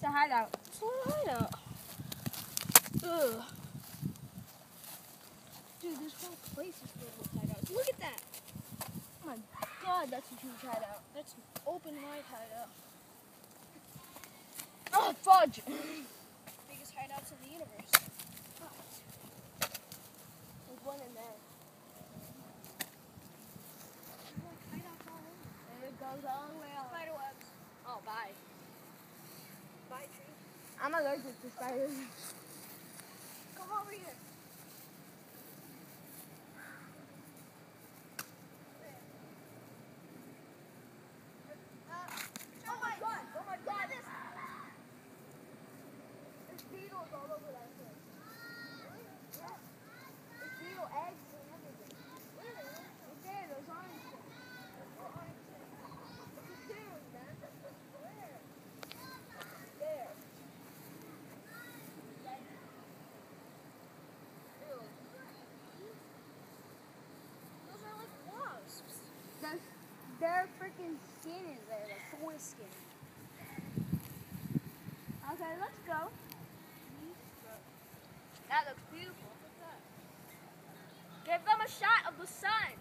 Say hi though. Say hi hideout. Ugh. Dude, this whole place is filled with hideouts. Look at that. Oh my god, that's a huge hideout. That's an open wide hideout. Oh, fudge! Biggest hideouts in the universe. There's one in there. It goes all the way up. Spiderwebs. Oh, bye. I'm allergic to spiders. Come over here. Oh my god! Oh my god! This. There's beetles all over that thing. Yeah. There's beetle eggs and everything. Where? Right there, those orange things. Those orange things. It's a cocoon, man. Where? There. Ew. Those are like wasps. That's their freaking skin is there, the toy skin. Okay, let's go. That looks beautiful. Give them a shot of the sun.